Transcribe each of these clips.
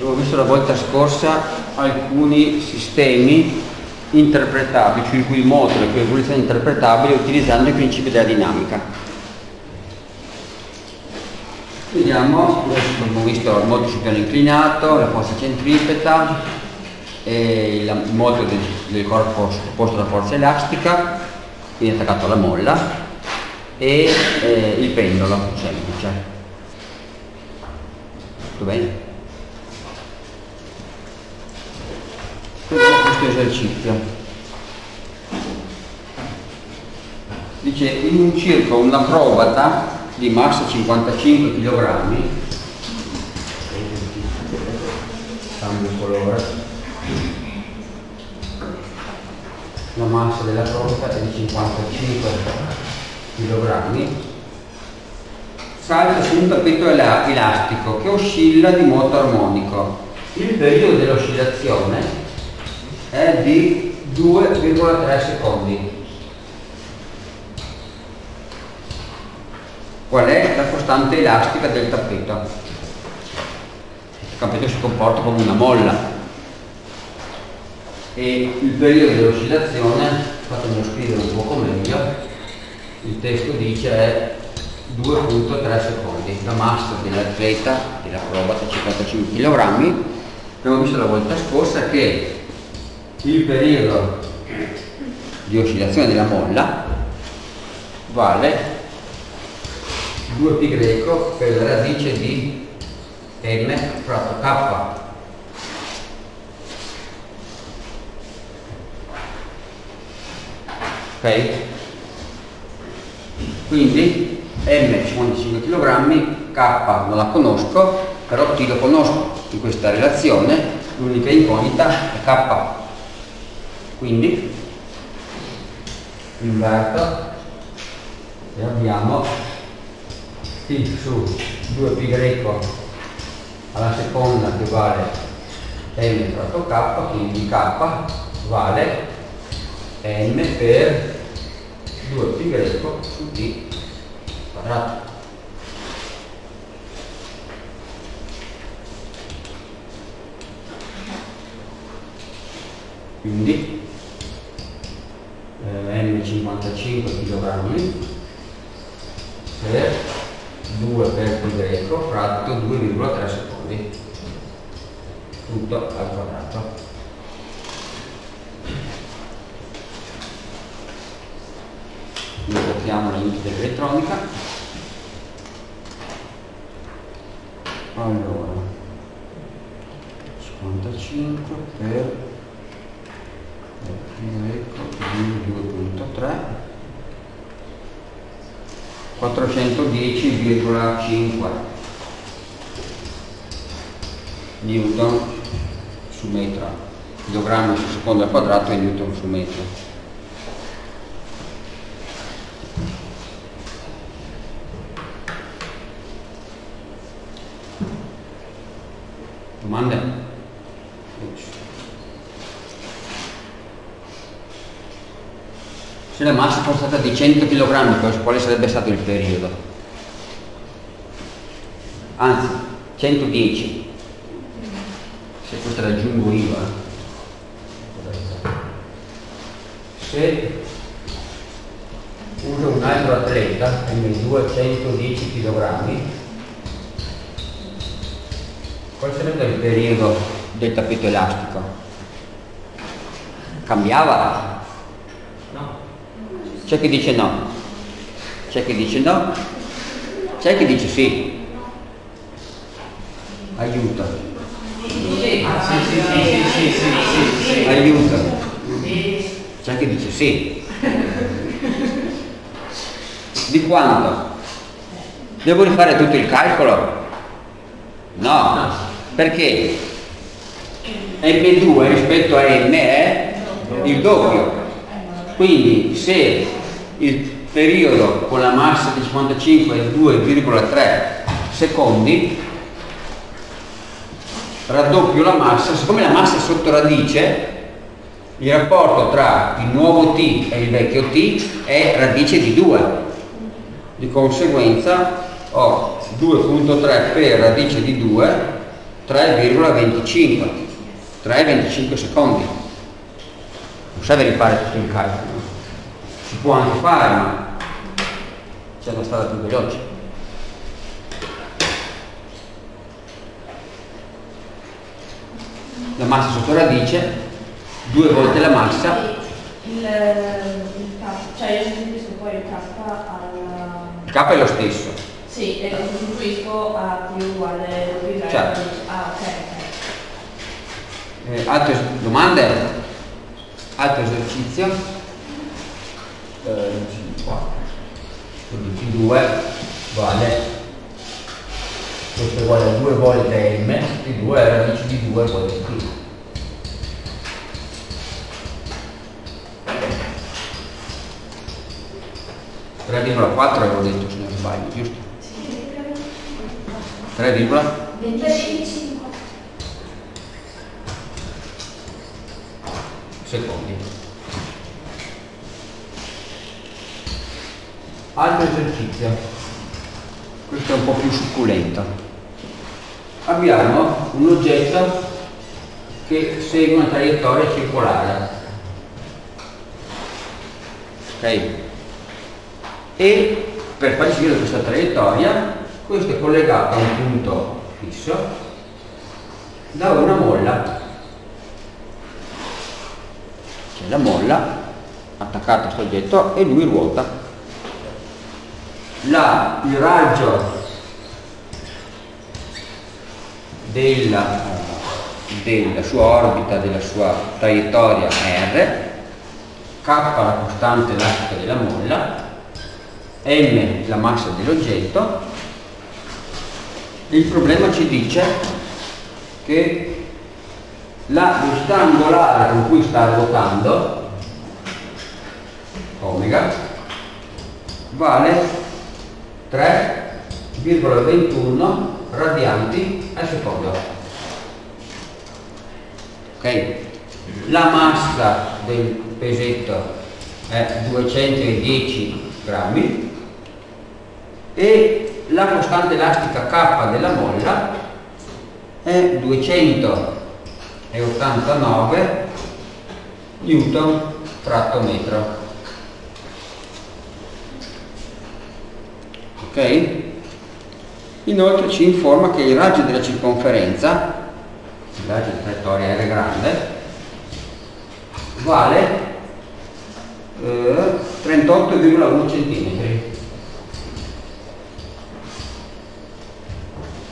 Abbiamo visto la volta scorsa alcuni sistemi interpretabili, cioè il cui modulo e cui evoluzione interpretabili utilizzando i principi della dinamica. Vediamo, abbiamo visto il modulo sul piano inclinato, la forza centripeta, il modulo del, del corpo sottoposto alla forza elastica, quindi attaccato alla molla, e eh, il pendolo semplice. Tutto bene? Questo esercizio. Dice in un circo una probata di massa 55 kg, cambio colore, la massa della probata è di 55 kg, salta su un tappeto elastico che oscilla di moto armonico. Il periodo dell'oscillazione è di 2,3 secondi. Qual è la costante elastica del tappeto? Il tappeto si comporta come una molla e il periodo dell'oscillazione, fatemelo scrivere un poco meglio, il testo dice è 2.3 secondi. La massa dell'atleta, della probata 55 kg, abbiamo visto la volta scorsa che il periodo di oscillazione della molla vale 2π greco per la radice di m fratto k. Ok? Quindi m 55 kg k non la conosco però t lo conosco in questa relazione l'unica incognita è k quindi inverto e abbiamo t su 2π greco alla seconda che vale m fratto k quindi k vale m per 2π greco su t quadrato. Quindi eh, M55 kg per 2 per pi greco fratto 2,3 secondi tutto al quadrato. Invertiamo la limite dell'elettronica allora 55 per ecco 2.3 410,5 newton su metro chilogrammi su secondo al quadrato e newton su metro domande? Se la massa fosse stata di 100 kg, quale sarebbe stato il periodo? Anzi, 110. Se questa la aggiungo io. Eh. Se uso un altro atleta, M2 110 kg, quale sarebbe il periodo del tappeto elastico? Cambiava? C'è chi dice no, c'è chi dice no, c'è chi dice sì. Aiuta. Aiuta. C'è chi dice sì. Di quanto? Devo rifare tutto il calcolo? No. Perché? M2 rispetto a M è il doppio. Quindi se il periodo con la massa di 55 è 2,3 secondi, raddoppio la massa, siccome la massa è sotto radice, il rapporto tra il nuovo t e il vecchio t è radice di 2. Di conseguenza ho 2.3 per radice di 2, 3,25 3,25 secondi. Non serve rifare tutto il calcolo si può anche fare ma c'è una strada più veloce la massa sotto radice due volte la massa il, il K, cioè io sostituisco poi il K al... il K è lo stesso Sì, e lo sostituisco a T uguale P Certo. Ah, ok, ok. Eh, altre domande? Altro esercizio? Eh, qua. Quindi P2 vale, questo è uguale a 2 volte M, P2 è radice di 2 volte P. quattro avevo detto se non sbaglio, giusto? 3, 25. secondi. Altro esercizio, questo è un po' più succulento. Abbiamo un oggetto che segue una traiettoria circolare. Ok? E per far seguire questa traiettoria, questo è collegato a un punto fisso da una molla c'è la molla attaccata a questo oggetto e lui ruota. La, il raggio della, della sua orbita, della sua traiettoria R, K la costante elastica della molla, M la massa dell'oggetto, il problema ci dice che la velocità angolare con cui sta ruotando, omega, vale 3,21 radianti al secondo. Ok? La massa del pesetto è 210 grammi e la costante elastica K della molla è 200 e 89 newton tratto metro ok inoltre ci informa che il raggio della circonferenza il raggio di traiettoria R grande vale eh, 38,1 cm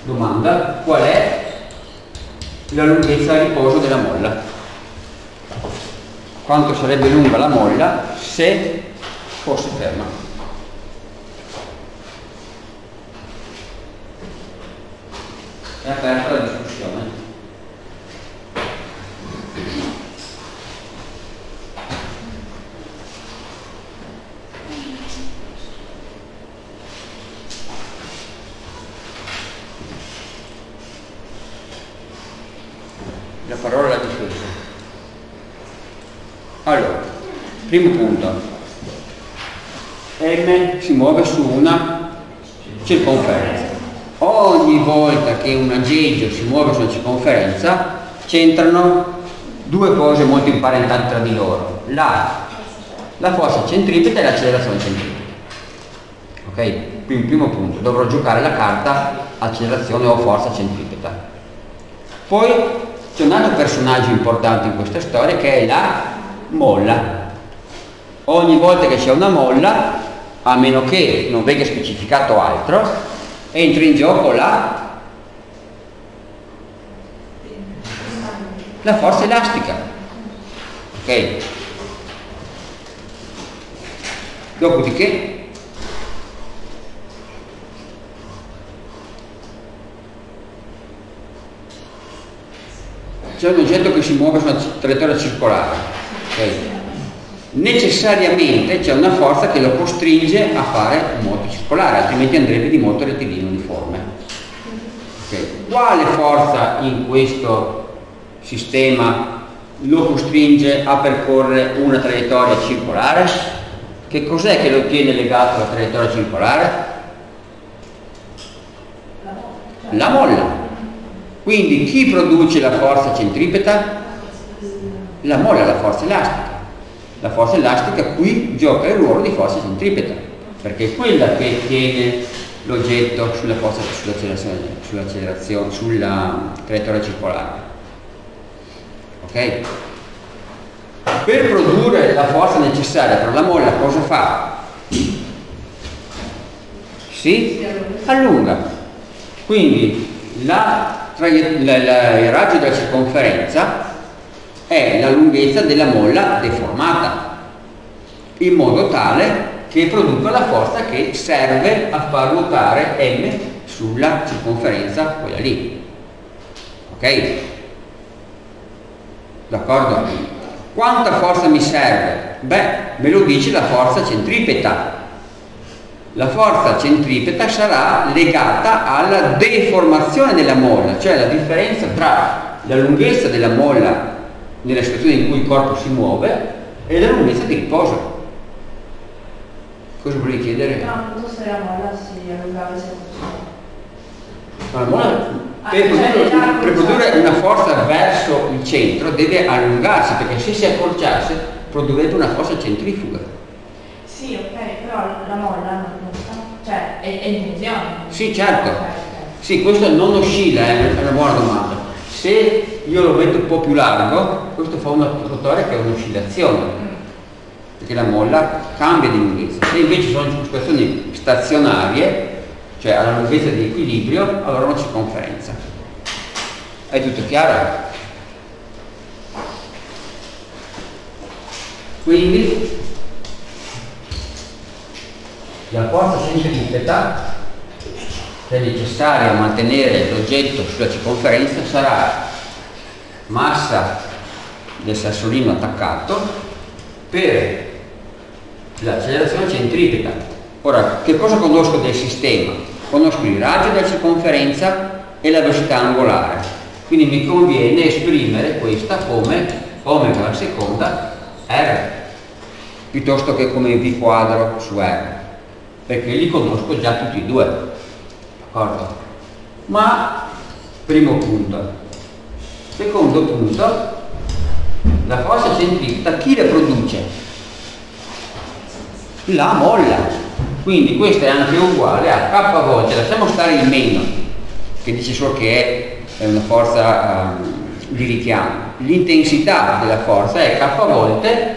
domanda qual è la lunghezza a riposo della molla. Quanto sarebbe lunga la molla se fosse ferma. È aperta la discussione. la parola alla difesa. Allora, primo punto. M si muove su una circonferenza. Ogni volta che un aggeggio si muove su una circonferenza c'entrano due cose molto imparentate tra di loro. La, la forza centripeta e l'accelerazione centripeta. Ok? Quindi primo punto, dovrò giocare la carta accelerazione o forza centripeta. Poi c'è un altro personaggio importante in questa storia che è la molla. Ogni volta che c'è una molla, a meno che non venga specificato altro, entra in gioco la, la forza elastica. Ok? Dopodiché c'è un oggetto che si muove su una traiettoria circolare. Okay. Necessariamente c'è una forza che lo costringe a fare un moto circolare, altrimenti andrebbe di moto rettilineo uniforme. Okay. Quale forza in questo sistema lo costringe a percorrere una traiettoria circolare? Che cos'è che lo tiene legato alla traiettoria circolare? La molla. Quindi chi produce la forza centripeta? La molla, la forza elastica. La forza elastica qui gioca il ruolo di forza centripeta, perché è quella che tiene l'oggetto sulla forza sull'accelerazione, sull'accelerazione, sulla traiettoria circolare. Ok? Per produrre la forza necessaria per la molla cosa fa? Si allunga. Quindi la, la, la, il raggio della circonferenza è la lunghezza della molla deformata, in modo tale che produca la forza che serve a far ruotare M sulla circonferenza, quella lì. Ok? D'accordo? Quanta forza mi serve? Beh, me lo dice la forza centripeta. La forza centripeta sarà legata alla deformazione della molla, cioè la differenza tra la lunghezza della molla nella situazione in cui il corpo si muove e la lunghezza di riposo. Cosa volevi chiedere? No, non so se la molla si allungava se la molla per, produrre, per produrre una forza verso il centro deve allungarsi perché se si accorciasse produrrebbe una forza centrifuga. Sì, ok, però la molla non sta, cioè è, è in tensione. Sì, certo. Okay, okay. Sì, questo non oscilla, eh, è una buona domanda. Se io lo metto un po' più largo, questo fa una rotore che è un'oscillazione, perché la molla cambia di lunghezza. Se invece sono situazioni stazionarie, cioè alla lunghezza di equilibrio, allora una circonferenza. È tutto chiaro? Quindi la forza centripeta che è necessaria a mantenere l'oggetto sulla circonferenza sarà massa del sassolino attaccato per l'accelerazione centripeta. Ora, che cosa conosco del sistema? Conosco il raggio della circonferenza e la velocità angolare. Quindi mi conviene esprimere questa come omega alla seconda R, piuttosto che come V quadro su R, perché li conosco già tutti e due. D'accordo? Ma, primo punto. Secondo punto, la forza centripeta chi la produce? La molla. Quindi questa è anche uguale a k volte, lasciamo stare il meno, che dice solo che è una forza um, di richiamo. L'intensità della forza è k volte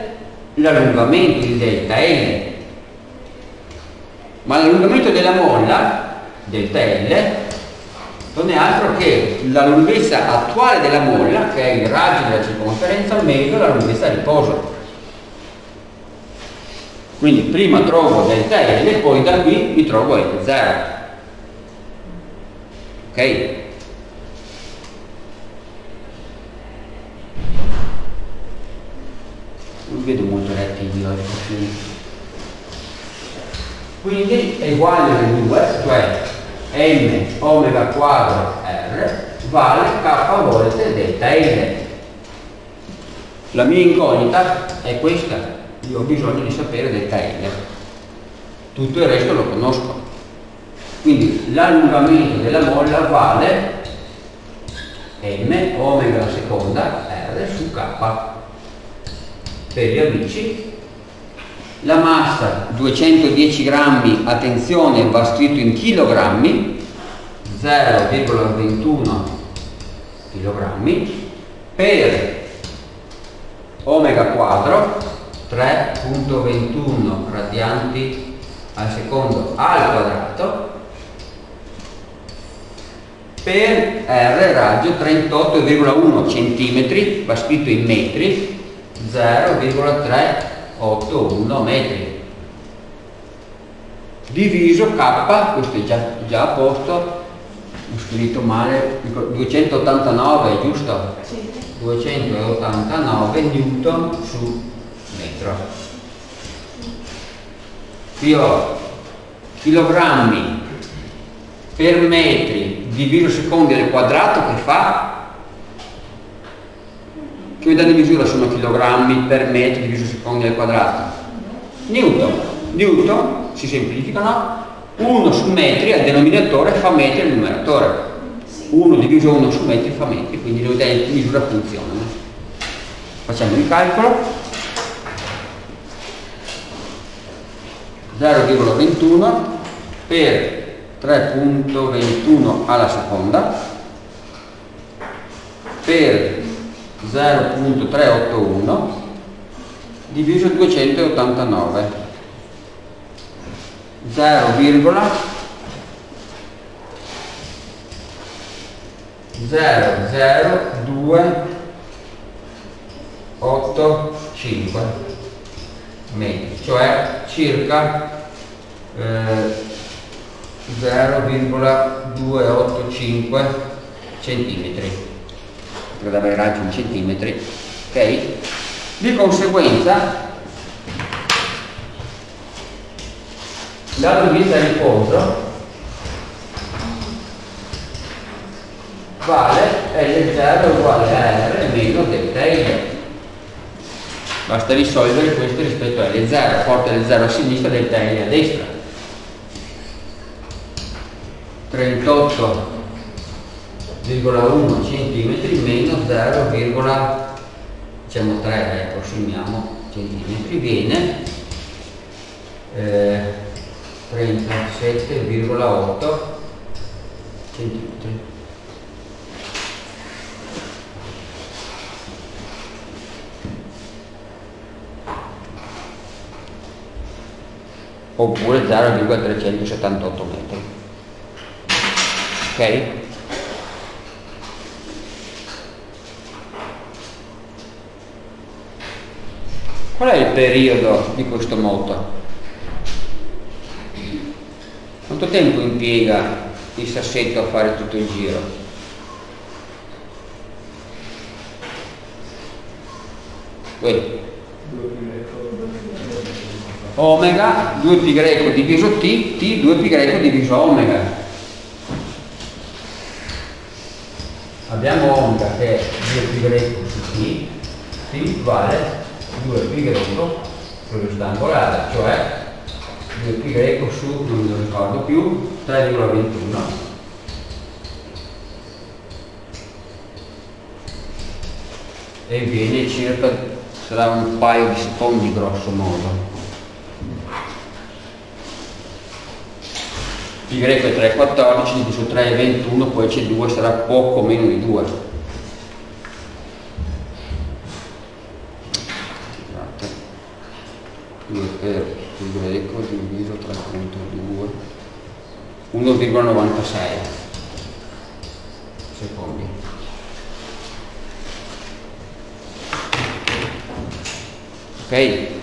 l'allungamento di delta L. Ma l'allungamento della molla, delta L, non è altro che la lunghezza attuale della molla, che è il raggio della circonferenza, meno la lunghezza a riposo. Quindi prima trovo delta L e poi da qui mi trovo L0. Ok? Non vedo molto reattivi oggi. Quindi è uguale a 2, cioè m omega quadro r vale k volte delta L. La mia incognita è questa, io ho bisogno di sapere delta L. Tutto il resto lo conosco. Quindi l'allungamento della molla vale m omega alla seconda r su k. Per gli amici la massa 210 grammi, attenzione va scritto in chilogrammi, 0,21 kg per omega quadro 3.21 radianti al secondo al quadrato per R raggio 38,1 cm va scritto in metri 0,3 81 metri diviso K, questo è già, già a posto, ho scritto male, 289 giusto? Sì. 289 newton su metro. Qui ho chilogrammi per metri diviso secondi al quadrato che fa che unità di misura sono chilogrammi per metro diviso secondi al quadrato? Newton. Newton si semplificano, 1 su metri al denominatore fa metri al numeratore. Sì, 1 diviso 1 su metri fa metri, quindi le unità di misura funzionano. Facciamo il calcolo. 0,21 per 3.21 alla seconda per 0.381 diviso 289 0, 0, 0, 2, 8, 5 metri, cioè circa eh, 0,285 centimetri, potrebbe avere raggio in centimetri, ok? Di conseguenza dato vita riposo vale L0 uguale a R meno delta I basta risolvere questo rispetto a L0 porta L0 a sinistra delta I a destra 38,1 cm meno 0, diciamo 3 approssimiamo centimetri viene eh, 37,8 centimetri. Oppure 0,378 metri. Ok? Qual è il periodo di questo moto? Quanto tempo impiega il sassetto a fare tutto il giro? Uè. Omega 2π greco diviso t, t 2π greco diviso omega. Abbiamo omega che è 2π greco su t, t vale 2π greco sull'unità angolare, cioè 2π greco su, non mi ricordo più, 3,21 e viene circa, sarà un paio di secondi grosso modo. Pi greco è 3,14, su 3,21 poi c'è 2, sarà poco meno di 2. Per il greco diviso 3.2 1,96 secondi. Ok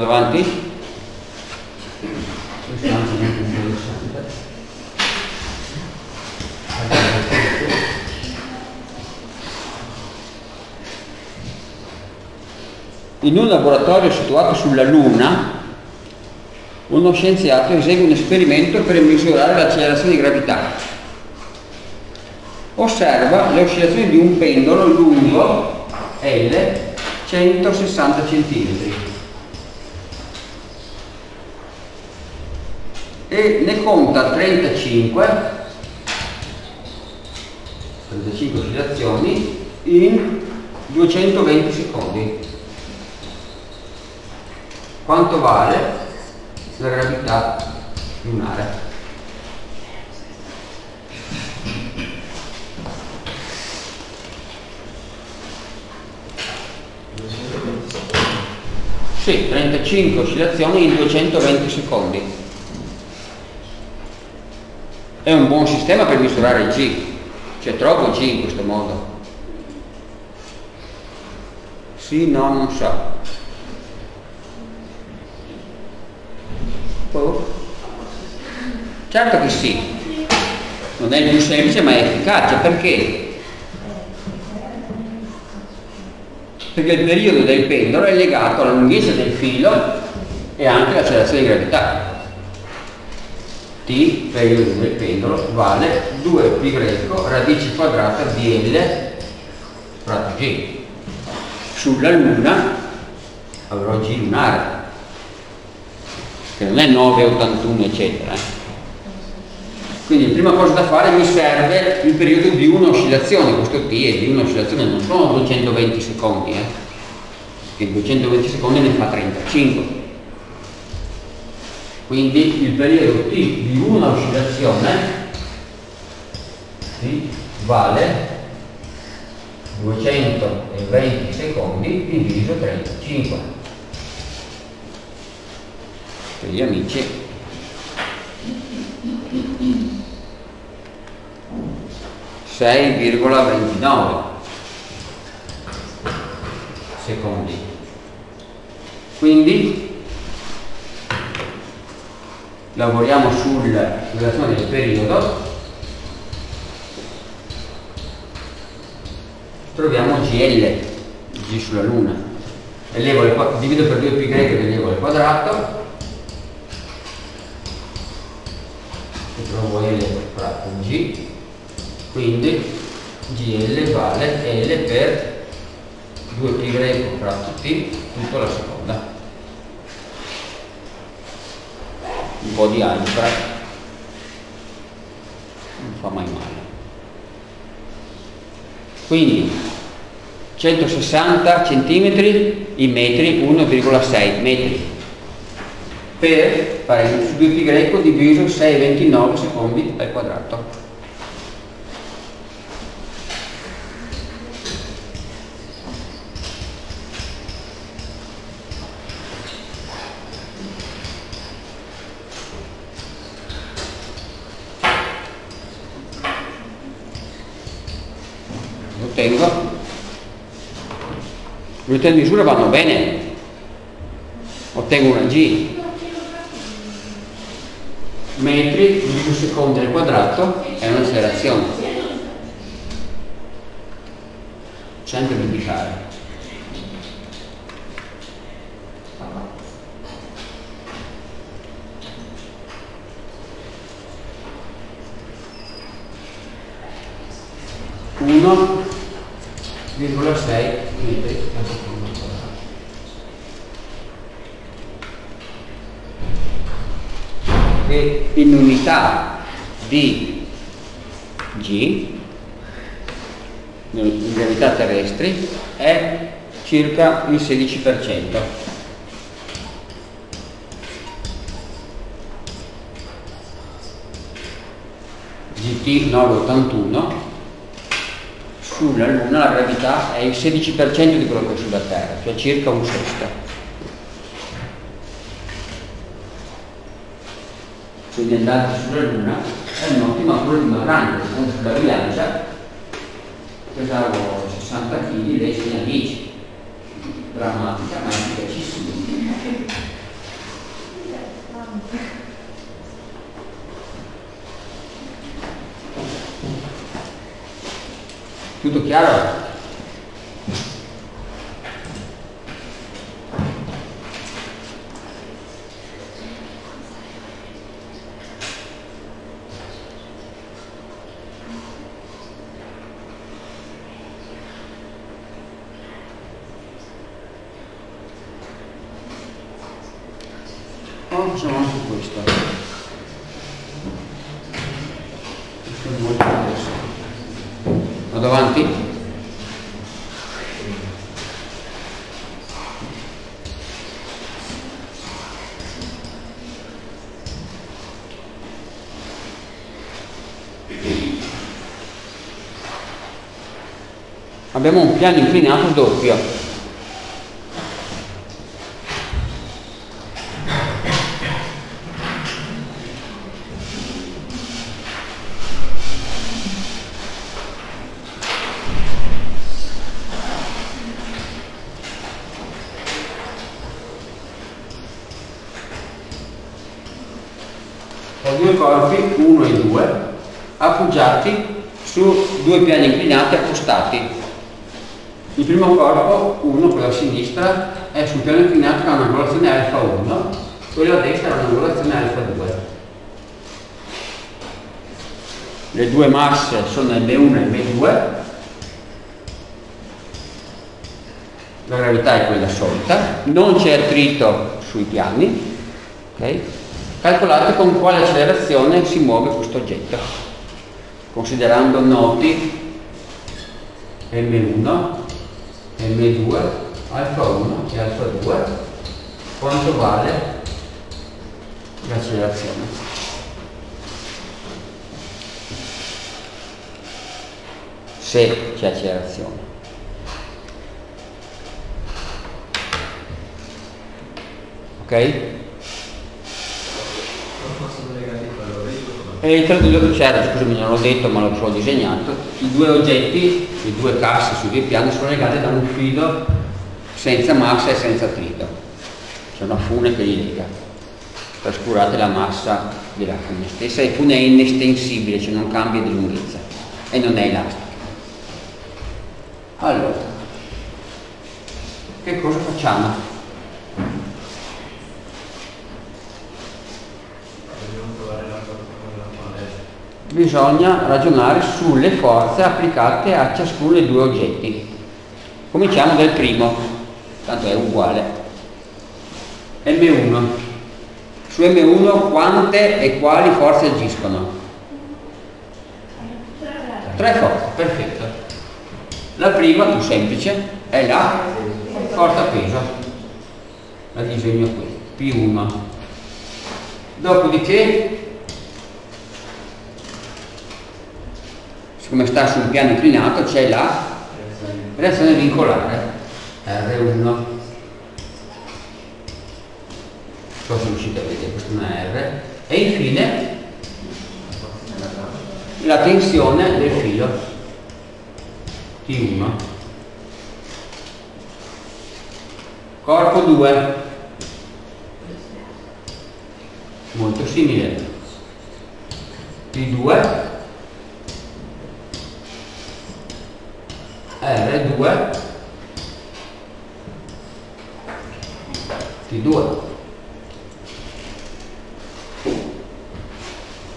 Vado avanti? In un laboratorio situato sulla Luna, uno scienziato esegue un esperimento per misurare l'accelerazione di gravità. Osserva le oscillazioni di un pendolo lungo L 160 cm e ne conta 35 35 oscillazioni in 220 secondi quanto vale la gravità lunare. Sì, 35 oscillazioni in 220 secondi. È un buon sistema per misurare il G, c'è troppo G in questo modo. Sì, no, non so. Oh. Certo che sì, non è più semplice ma è efficace, perché? Perché il periodo del pendolo è legato alla lunghezza del filo e anche all'accelerazione di gravità. T t, periodo del pendolo, vale 2 pi greco radice quadrata di L fratto G. Sulla Luna avrò G lunare, che non è 981 eccetera. Eh. Quindi la prima cosa da fare mi serve il periodo di una oscillazione, questo T è di una oscillazione, non sono 220 secondi, eh, che 220 secondi ne fa 35. Quindi il periodo T di una oscillazione vale 220 secondi diviso 35. Per gli amici 6,29 secondi. Quindi lavoriamo sulla relazione del periodo, troviamo GL, G sulla Luna, elevo le, divido per 2 pi greco ed elevo al quadrato, e trovo L fratto G, quindi GL vale L per 2π greco fratto T tutta la seconda un po' di algebra non fa mai male. Quindi 160 centimetri in metri 1,6 metri. Per fare su 2π greco diviso 6,29 secondi al quadrato ottengo le unità di misura vanno bene. Ottengo una G metri diviso secondi al quadrato è un'accelerazione sempre indicare uno 0,6 metri al secondo quadrato. E in unità di G, in gravità terrestri, è circa il 16%. GT 981 sulla Luna la gravità è il 16% di quello che è sulla Terra, cioè circa un sesto. Quindi andare sulla Luna è un'ottima problema grande, sulla bilancia pesavo 60 kg, lei segna 10. Drammatica, ma efficacissima. Tutto chiaro? Oh, facciamo anche questo. Questo è molto interessante. Vado avanti? Abbiamo un piano inclinato doppio su due piani inclinati appostati. Il primo corpo, uno, quello a sinistra, è sul piano inclinato ha un'angolazione alfa 1, quello a destra ha un'angolazione alfa 2. le due masse sono M1 e M2, la gravità è quella solita, non c'è attrito sui piani, okay? calcolate con quale accelerazione si muove questo oggetto, considerando noti M1, M2, alfa 1 e alfa 2, quanto vale l'accelerazione. Se c'è accelerazione. Ok? E il traduttore certo, scusami, non l'ho detto ma l'ho solo disegnato, i due oggetti, i due casse sui due piani sono legati da un filo senza massa e senza attrito. C'è una fune che li lega. Trascurate la massa della fune stessa, il fune è inestensibile, cioè non cambia di lunghezza e non è elastica. Allora, che cosa facciamo? Bisogna ragionare sulle forze applicate a ciascuno dei due oggetti. Cominciamo dal primo, tanto è uguale. M1. Su M1 quante e quali forze agiscono? Tre forze, perfetto. La prima, più semplice, è la forza peso. La disegno qui, P1. Dopodiché come sta su un piano inclinato c'è la reazione vincolare R1 non so se riuscite a vedere? Questa è una R. E infine la tensione del filo T1 corpo 2 molto simile. T2 R2 T2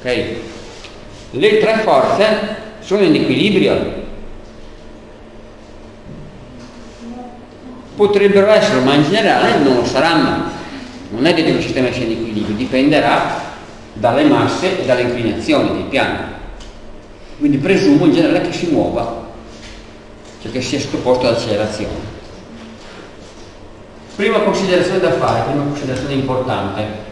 ok. Le tre forze sono in equilibrio. Potrebbero essere ma in generale non lo saranno. Non è detto che il sistema sia in equilibrio dipenderà dalle masse e dalle inclinazioni dei piani. Quindi presumo in generale che si muova cioè che sia sottoposto ad accelerazione. Prima considerazione da fare, prima considerazione importante.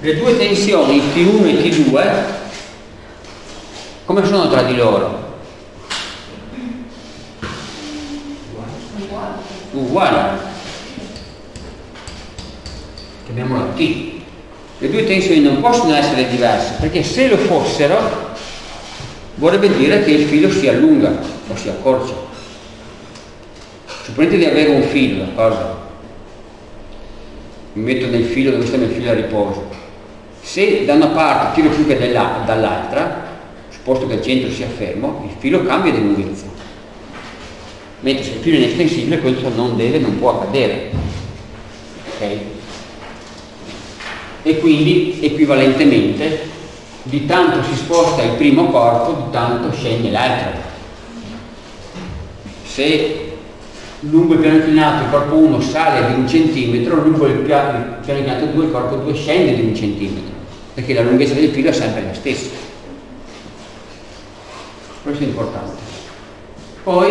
Le due tensioni T1 e T2 come sono tra di loro? Uguali. Chiamiamola T le due tensioni non possono essere diverse perché se lo fossero vorrebbe dire che il filo si allunga o si accorcia. Supponete di avere un filo d'accordo? Mi metto nel filo dove sta il filo a riposo. Se da una parte tiro più che dall'altra supposto che il centro sia fermo il filo cambia di lunghezza. Mentre se il filo è inestensibile questo non deve, non può accadere. Ok? E quindi equivalentemente di tanto si sposta il primo corpo, di tanto scende l'altro. Se lungo il piano inclinato il corpo 1 sale di un centimetro, lungo il piano, inclinato 2 il corpo 2 scende di un centimetro, perché la lunghezza del filo è sempre la stessa. Questo è importante. Poi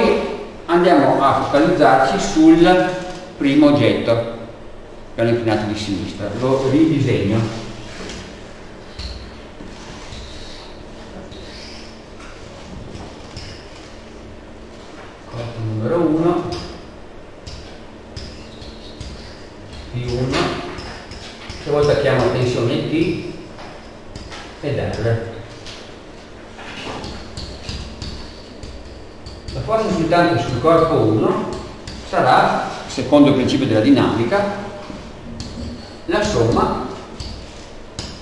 andiamo a focalizzarci sul primo oggetto, piano inclinato di sinistra, lo ridisegno. Corpo numero 1, P1, che volta chiamo tensione T ed R. La forza risultante sul corpo 1 sarà, secondo il principio della dinamica, la somma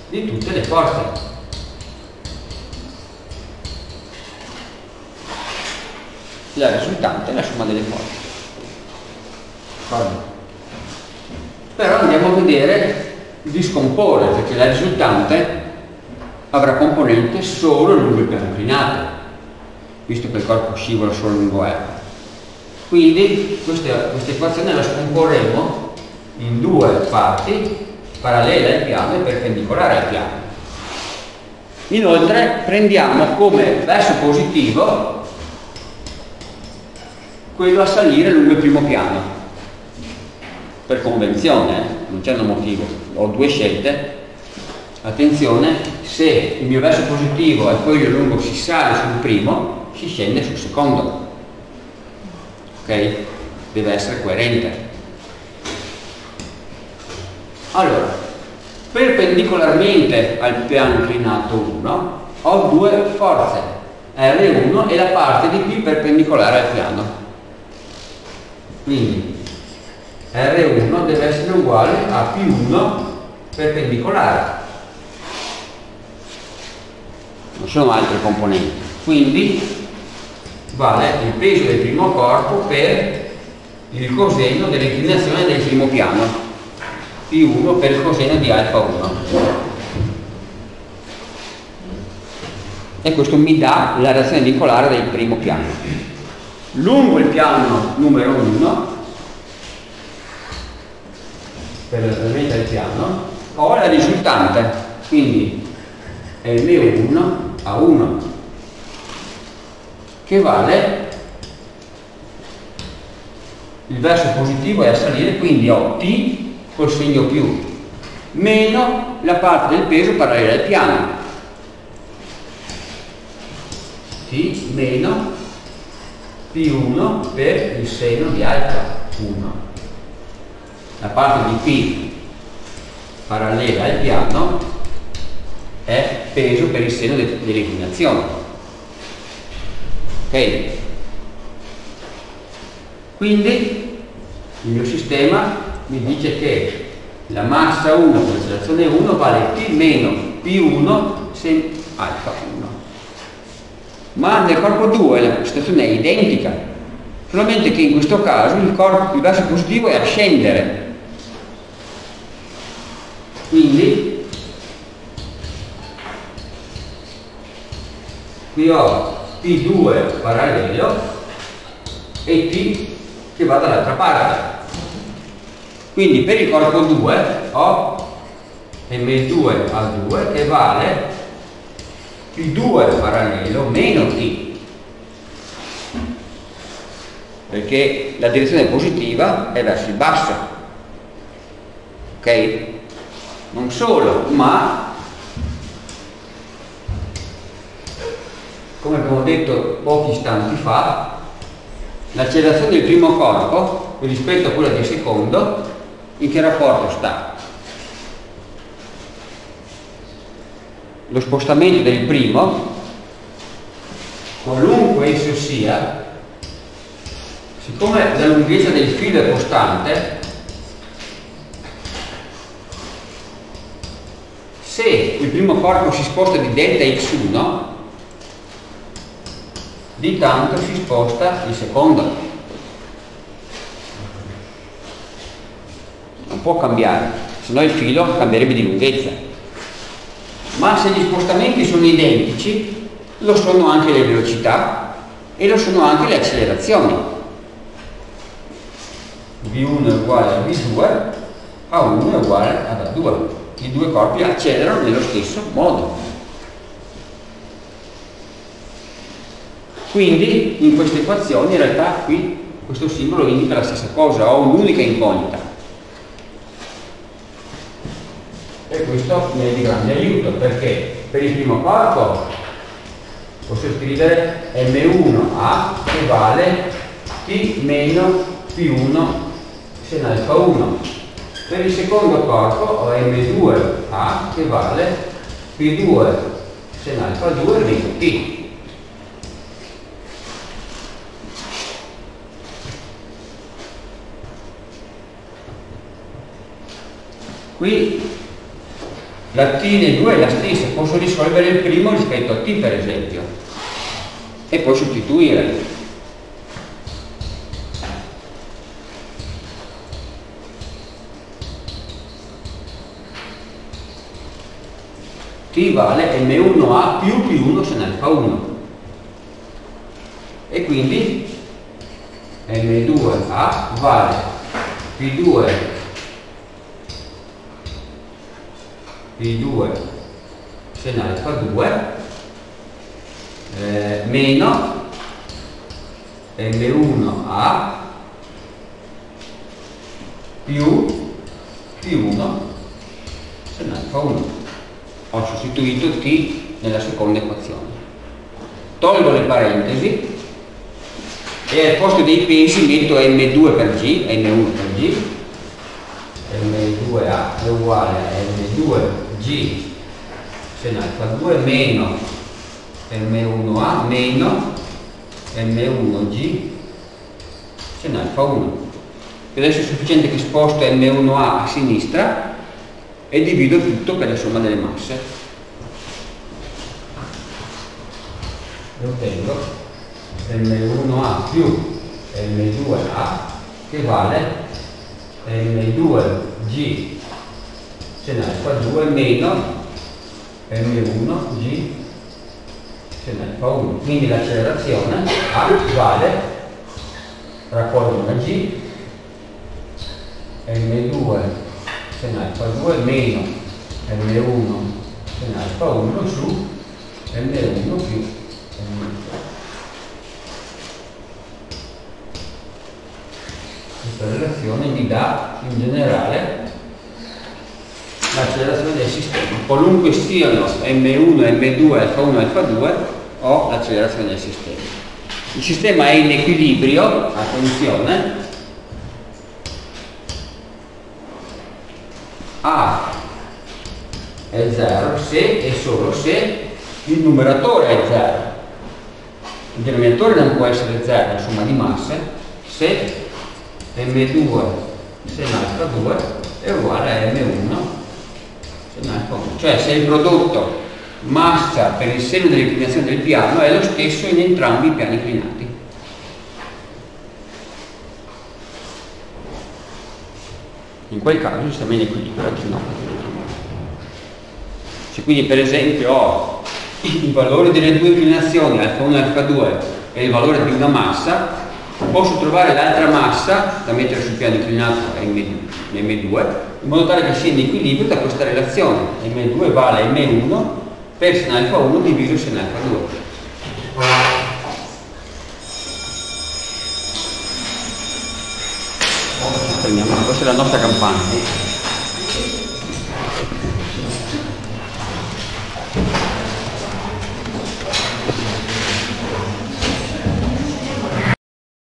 di tutte le forze. La risultante è la somma delle forze. Però andiamo a vedere discomporre perché la risultante avrà componente solo lungo il piano inclinato, visto che il corpo scivola solo lungo R. Quindi questa, questa equazione la scomporremo in due parti parallele al piano e perpendicolare al piano. Inoltre prendiamo come verso positivo quello a salire lungo il primo piano. Per convenzione, eh? non c'è un motivo, ho due scelte. Attenzione, se il mio verso positivo è quello lungo si sale sul primo, si scende sul secondo. Ok? Deve essere coerente. Allora, perpendicolarmente al piano inclinato 1 ho due forze, R1 e la parte di P perpendicolare al piano. Quindi R1 deve essere uguale a P1 perpendicolare. Non sono altre componenti. Quindi vale il peso del primo corpo per il coseno dell'inclinazione del primo piano più 1 per il coseno di alfa 1 e questo mi dà la reazione vincolare del primo piano. Lungo il piano numero 1 per l'aumento del piano ho la risultante quindi è il mio 1 a 1 che vale il verso positivo è a salire quindi ho t col segno più, meno la parte del peso parallela al piano. T meno P1 per il seno di alfa 1. La parte di P parallela al piano è peso per il seno de dell'inclinazione. Ok? Quindi il mio sistema mi dice che la massa 1 con l'accelerazione 1 vale T meno P1 se alfa 1. Ma nel corpo 2 la situazione è identica, solamente che in questo caso il, corpo, il verso positivo è a scendere. Quindi qui ho P2 parallelo e T che va dall'altra parte. Quindi per il corpo 2 ho M2 a 2 che vale il 2 parallelo meno T perché la direzione positiva è verso il basso ok? non solo ma come abbiamo detto pochi istanti fa l'accelerazione del primo corpo rispetto a quella del secondo in che rapporto sta? Lo spostamento del primo, qualunque esso sia, siccome la lunghezza del filo è costante, se il primo corpo si sposta di delta x1, di tanto si sposta il secondo. Non può cambiare, se no il filo cambierebbe di lunghezza. Ma se gli spostamenti sono identici, lo sono anche le velocità e lo sono anche le accelerazioni. V1 è uguale a V2, A1 è uguale ad A2. I due corpi accelerano nello stesso modo. Quindi in queste equazioni in realtà qui questo simbolo indica la stessa cosa, ho un'unica incognita e questo mi è di grande aiuto perché per il primo corpo posso scrivere M1A che vale T meno P1 sen alfa 1 per il secondo corpo ho M2A che vale P2 sen alfa 2 meno T qui la t nel 2 è la stessa, posso risolvere il primo rispetto a t per esempio e poi sostituire. T vale M1A più più 1 se ne alfa 1 e quindi M2A vale P2 P2 se ne alfa 2 eh, meno M1A più P1 se ne alfa 1 ho sostituito t nella seconda equazione. Tolgo le parentesi e al posto dei pesi metto m2 per g m1 per g. m2a è uguale a m2g se ne alfa 2 meno m1a meno m1g se ne alfa 1 adesso è sufficiente che sposto m1a a sinistra e divido tutto per la somma delle masse. E ottengo M1A più M2A che vale M2G se ne alfa 2 meno M1G se ne alfa 1 quindi l'accelerazione A vale raccolgo una G. M2 sen alfa 2 meno M1 sen alfa 1 su M1 più M1. Questa relazione mi dà in generale l'accelerazione del sistema. Qualunque siano M1, M2, alfa 1, alfa 2, ho l'accelerazione del sistema. Il sistema è in equilibrio, attenzione, A è 0 se e solo se il numeratore è 0. Il denominatore non può essere 0, la somma di masse, se M2 se alfa 2 è uguale a M1 se alfa 1. Cioè se il prodotto massa per il seno dell'inclinazione del piano è lo stesso in entrambi i piani inclinati. in quel caso il sistema è in equilibrio, altri no. Se quindi per esempio ho il valore delle due inclinazioni, alfa 1 e alfa 2, e il valore di una massa, posso trovare l'altra massa da mettere sul piano inclinato M2, in modo tale che in equilibrio da questa relazione. M2 vale M1 per sen alfa 1 diviso sen alfa 2. prendiamo, questa è la nostra campagna.